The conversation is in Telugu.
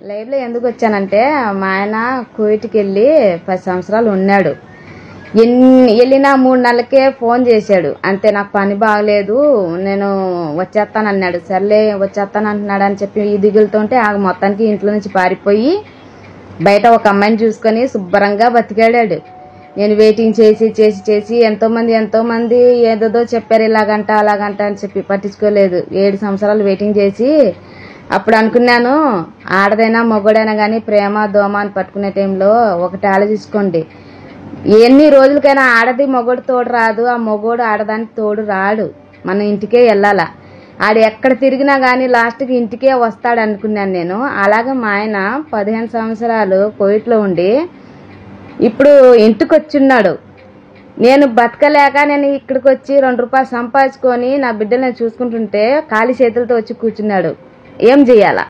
లైవ్లో ఎందుకు వచ్చానంటే మా ఆయన కువైట్కి వెళ్ళి పది సంవత్సరాలు ఉన్నాడు. ఎన్ని వెళ్ళిన మూడు నెలలకే ఫోన్ చేశాడు. అంతే నాకు పని బాగలేదు నేను వచ్చేస్తాను అన్నాడు సర్లే వచ్చేస్తాను అంటున్నాడు అని చెప్పి ఈ దిగులుతుంటే ఆ మొత్తానికి ఇంట్లో నుంచి పారిపోయి బయట ఒక అమ్మాయిని చూసుకొని శుభ్రంగా బతికాడాడు. నేను వెయిటింగ్ చేసి చేసి చేసి ఎంతోమంది ఎంతోమంది ఏదేదో చెప్పారు ఇలాగంట అలాగంట అని చెప్పి పట్టించుకోలేదు. ఏడు సంవత్సరాలు వెయిటింగ్ చేసి అప్పుడు అనుకున్నాను ఆడదైనా మొగ్గుడైనా కానీ ప్రేమ దోమ అని పట్టుకునే టైంలో ఒకటి ఆలోచించుకోండి. ఎన్ని రోజులకైనా ఆడది మొగోడు తోడు రాదు ఆ మొగోడు ఆడదానికి తోడు రాడు. మన ఇంటికే వెళ్ళాలా. ఆడు ఎక్కడ తిరిగినా కానీ లాస్ట్కి ఇంటికే వస్తాడు అనుకున్నాను నేను. అలాగే మా ఆయన పదిహేను సంవత్సరాలు కోవిట్లో ఉండి ఇప్పుడు ఇంటికి వచ్చిన్నాడు నేను బతకలేక నేను ఇక్కడికి వచ్చి రెండు రూపాయలు సంపాదించుకొని నా బిడ్డల్ని చూసుకుంటుంటే ఖాళీ చేతులతో వచ్చి కూర్చున్నాడు. ఏం చెయ్యాలా